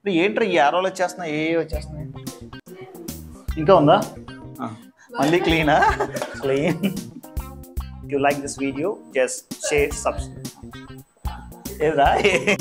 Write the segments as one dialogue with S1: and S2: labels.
S1: ఇప్పుడు ఏంట్రా ఈ ఆరోలు వచ్చేస్తున్నా ఏ వచ్చేస్తున్నాయి ఇంకా ఉందా మళ్ళీ Clean. If you like this video, just share, subscribe.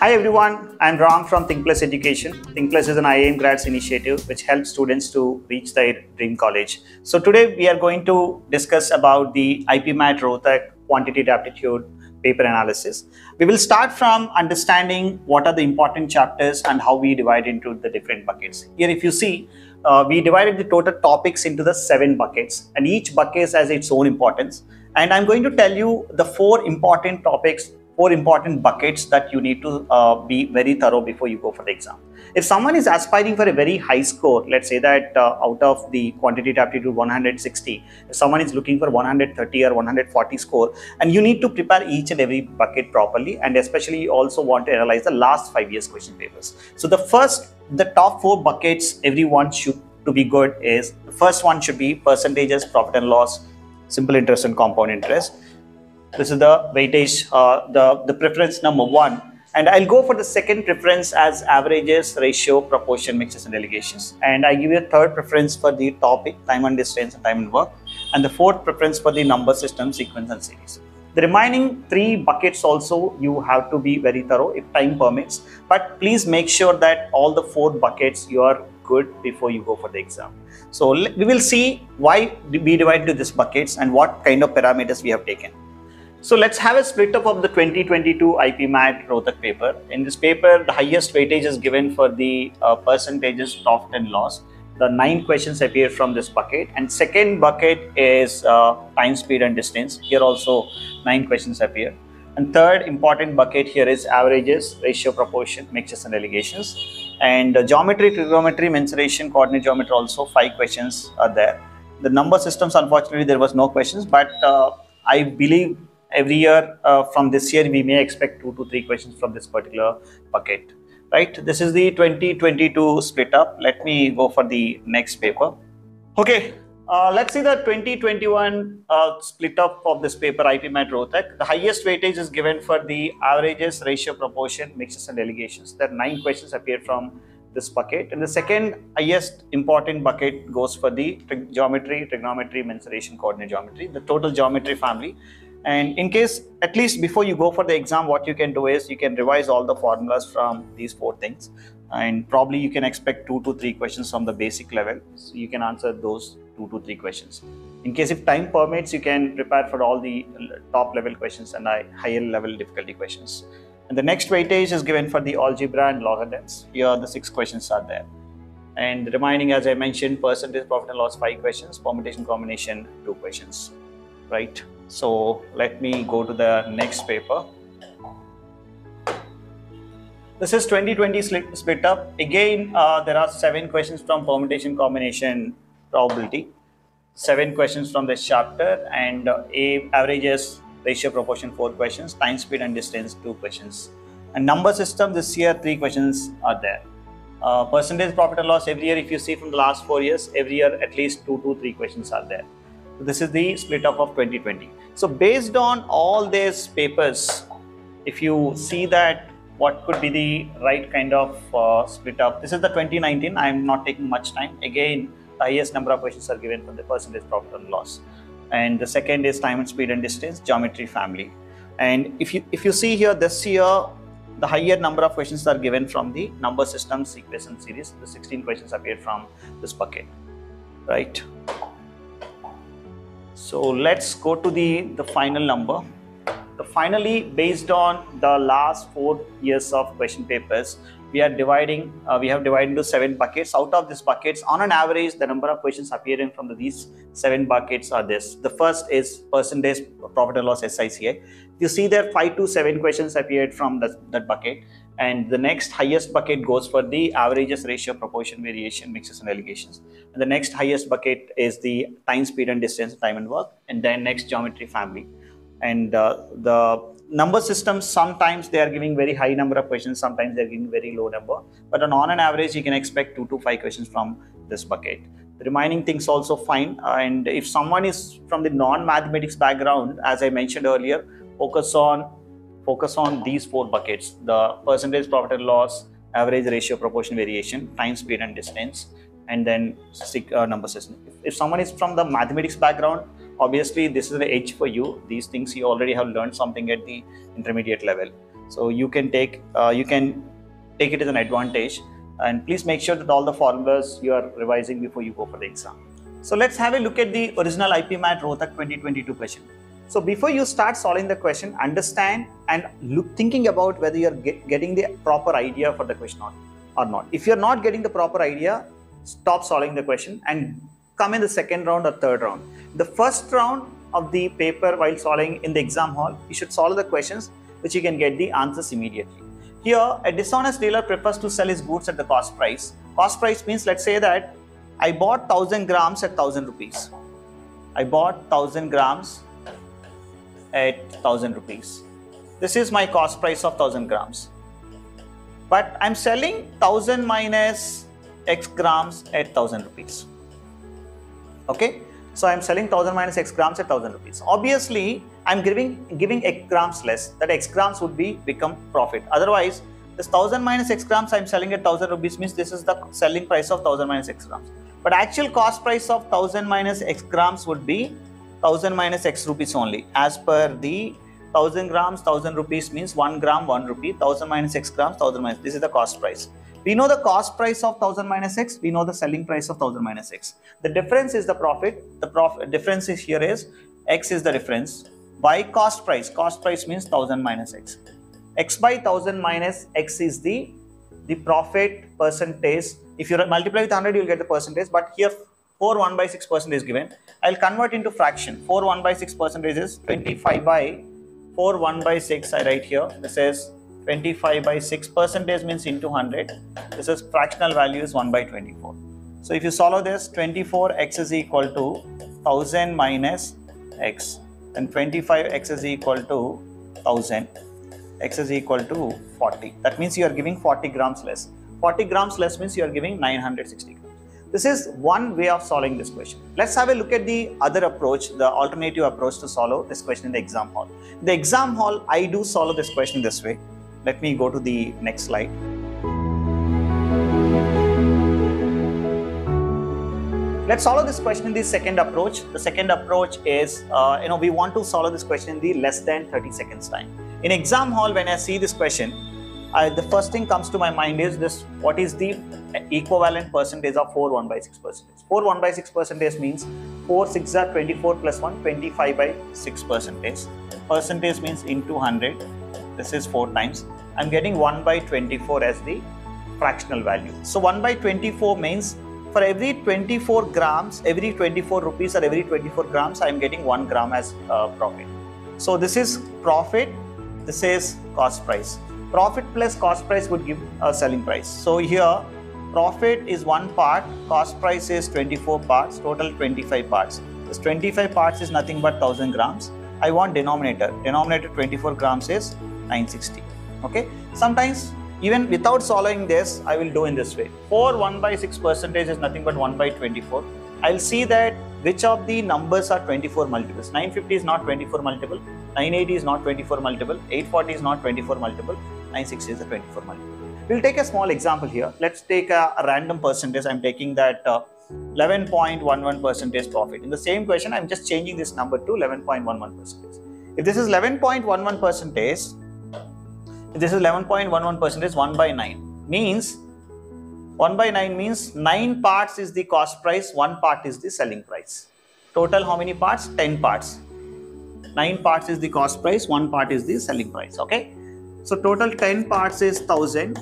S1: Hi everyone, I'm Ram from ThinkPlus Education. ThinkPlus is an IIM grads initiative which helps students to reach their dream college. So today we are going to discuss about the IPMAT Rohtak quantitative aptitude paper analysis. We will start from understanding what are the important chapters and how we divide into the different buckets. Here, if you see, uh, we divided the total topics into the seven buckets, and each bucket has its own importance. And I'm going to tell you the four important topics, four important buckets that you need to uh, be very thorough before you go for the exam. If someone is aspiring for a very high score, let's say that uh, out of the quantitative aptitude 160, if someone is looking for 130 or 140 score, and you need to prepare each and every bucket properly, and especially you also want to analyze the last five years question papers. So the first, the top four buckets everyone should to be good is the first one should be percentages, profit and loss, simple interest and compound interest. This is the weightage, uh, the the preference number one. And I'll go for the second preference as averages, ratio, proportion, mixes, and alligations. And I give you a third preference for the topic, time and distance, and time and work. And the fourth preference for the number system, sequence, and series. The remaining three buckets also you have to be very thorough if time permits. But please make sure that all the four buckets you are good before you go for the exam. So we will see why we divide into these buckets and what kind of parameters we have taken. So let's have a split up of the 2022 IPMAT Rohtak paper. In this paper, the highest weightage is given for the uh, percentages profit and loss. The nine questions appear from this bucket, and second bucket is uh, time, speed, and distance. Here also nine questions appear. And third important bucket here is averages, ratio, proportion, mixtures and alligations. And uh, geometry, trigonometry, mensuration, coordinate geometry also five questions are there. The number systems, unfortunately, there was no questions, but uh, I believe every year uh, from this year we may expect two to three questions from this particular bucket right this is the 2022 split up let me go for the next paper okay uh, let's see the 2021 uh, split up of this paper IPMAT Rohtak. The highest weightage is given for the averages, ratio, proportion, mixes, and alligations. There are nine questions appear from this bucket. And the second highest important bucket goes for the tri- geometry, trigonometry, mensuration, coordinate geometry, the total geometry family. And in case, at least before you go for the exam, what you can do is you can revise all the formulas from these four things. And probably you can expect two to three questions from the basic level. So you can answer those two to three questions. In case if time permits, you can prepare for all the top level questions and higher level difficulty questions. And the next weightage is given for the algebra and logarithms. Here the six questions are there. And remaining, as I mentioned, percentage profit and loss five questions, permutation combination two questions. Right. So let me go to the next paper. This is 2020 split, up. Again, uh, there are seven questions from permutation combination probability, seven questions from this chapter, and uh, a averages ratio proportion four questions, time, speed, and distance two questions. And number system this year three questions are there. Uh, percentage profit and loss every year, if you see from the last four years, every year at least two to three questions are there. This is the split up of 2020. So based on all these papers, if you see that what could be the right kind of uh, split up, this is the 2019. I'm not taking much time. Again, the highest number of questions are given from the percentage profit and loss, and the second is time and speed and distance, geometry family. And if you if you see here this year, the higher number of questions are given from the number system, sequence, series. The 16 questions appear from this bucket, right? So let's go to the, the final number. The finally, based on the last four years of question papers, we are dividing, uh, we have divided into seven buckets. Out of these buckets, on an average, the number of questions appearing from these seven buckets are this. The first is percentage profit and loss SICI. You see there five to seven questions appeared from that, that bucket. And the next highest bucket goes for the averages, ratio, proportion, variation, mixes, and alligations. And the next highest bucket is the time, speed, and distance, time and work. And then next geometry family. And uh, the number systems, sometimes they are giving very high number of questions, sometimes they're giving very low number. But on, an average, you can expect two to five questions from this bucket. The remaining things also fine. And if someone is from the non-mathematics background, as I mentioned earlier, focus on focus on these four buckets: the percentage profit and loss, average ratio proportion variation, time, speed, and distance, and then uh, number system. If, if someone is from the mathematics background, obviously this is the edge for you. These things you already have learned something at the intermediate level, so you can take uh, you can take it as an advantage. And please make sure that all the formulas you are revising before you go for the exam. So let's have a look at the original IPMAT Rohtak 2022 question. So before you start solving the question, understand and look thinking about whether you're get, getting the proper idea for the question or, or not. If you're not getting the proper idea, stop solving the question and come in the second round or third round. The first round of the paper while solving in the exam hall, you should solve the questions which you can get the answers immediately. Here, a dishonest dealer prefers to sell his goods at the cost price. Cost price means let's say that I bought 1000 grams at 1000 rupees. I bought 1000 grams at 1000 rupees. This is my cost price of 1000 grams. But I'm selling 1000 minus x grams at 1000 rupees. Okay, so I'm selling 1000 minus x grams at 1000 rupees. Obviously, I'm giving giving x grams less. That x grams would be become profit. Otherwise, this 1000 minus x grams I'm selling at 1000 rupees means this is the selling price of 1000 minus x grams. But actual cost price of 1000 minus x grams would be 1000 minus x rupees only. As per the 1000 grams, 1000 rupees means 1 gram, 1 rupee. 1000 minus x grams, 1000 minus. This is the cost price. We know the cost price of 1000 minus x. We know the selling price of 1000 minus x. The difference is the profit. The profit difference is here is x is the difference. By cost price, cost price means 1000 minus x. x by 1000 minus x is the the profit percentage. If you multiply with 100, you'll get the percentage. But here 4 1 by 6 percent is given. I'll convert into fraction. 4 1 by 6 percentage is 25 by 4 1 by 6 I write here. This is 25 by 6 percentage means into 100. This is fractional value is 1 by 24. So if you solve this 24 x is equal to 1000 minus x and 25 x is equal to 1000 x is equal to 40. That means you are giving 40 grams less. 40 grams less means you are giving 960 grams. This is one way of solving this question. Let's have a look at the other approach, the alternative approach to solve this question in the exam hall. In the exam hall, I do solve this question this way. Let me go to the next slide. Let's solve this question in the second approach. The second approach is, uh, you know, we want to solve this question in the less than 30 seconds time. In exam hall, when I see this question, I, the first thing comes to my mind is this what is the equivalent percentage of 4 1 by 6 percentage? 4 1 by 6 percentage means 4 6 are 24 plus 1 25 by 6 percentage. Percentage means into 100 this is 4 times. I'm getting 1 by 24 as the fractional value. So 1 by 24 means for every 24 grams every 24 rupees or every 24 grams i'm getting 1 gram as uh, profit. So this is profit. This is cost price profit plus cost price would give a selling price. So here profit is one part, cost price is 24 parts, total 25 parts. This 25 parts is nothing but 1000 grams. I want denominator. Denominator 24 grams is 960. Okay. Sometimes even without solving this, I will do in this way. 4 1 by 6 percentage is nothing but 1 by 24. I'll see that which of the numbers are 24 multiples. 950 is not 24 multiple, 980 is not 24 multiple, 840 is not 24 multiple, 960 is a 24 multiple. We'll take a small example here. Let's take a, a random percentage. I'm taking that 11.11 uh, percentage profit. In the same question, I'm just changing this number to 11.11 percentage. If this is 11.11 percentage, if this is 11.11 percentage, 1 by 9 means 1 by 9 means 9 parts is the cost price, 1 part is the selling price. Total how many parts? 10 parts. 9 parts is the cost price, 1 part is the selling price. Okay. So total 10 parts is 1000.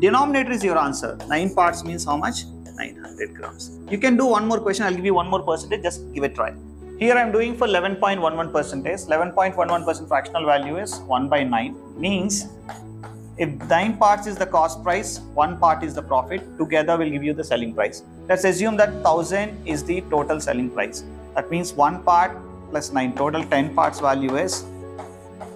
S1: Denominator is your answer. 9 parts means how much? 900 grams. You can do one more question. I'll give you one more percentage. Just give it a try. Here I'm doing for 11.11 percentage. 11.11 percent fractional value is 1 by 9. Means if 9 parts is the cost price, 1 part is the profit. Together will give you the selling price. Let's assume that 1000 is the total selling price. That means 1 part plus 9. Total 10 parts value is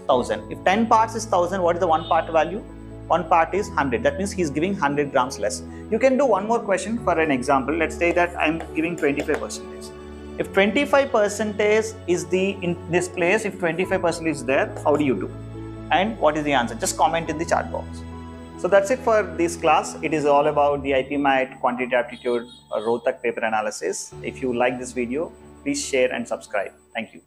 S1: 1000. If 10 parts is 1000, what is the one part value? One part is 100. That means he's giving 100 grams less. You can do one more question for an example. Let's say that I'm giving 25 percentage. If 25 percentage is the in this place, if 25 percent is there, how do you do? And what is the answer? Just comment in the chat box. So that's it for this class. It is all about the IPMAT quantitative aptitude uh, paper analysis. If you like this video, please share and subscribe. Thank you.